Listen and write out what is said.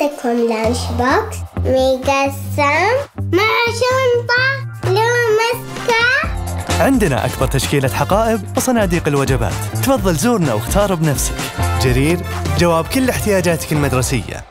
عندكم لانش بوكس مقسم مع شنطة لو مسكة عندنا أكبر تشكيلة حقائب وصناديق الوجبات. تفضل زورنا واختار بنفسك. جرير جواب كل احتياجاتك المدرسية.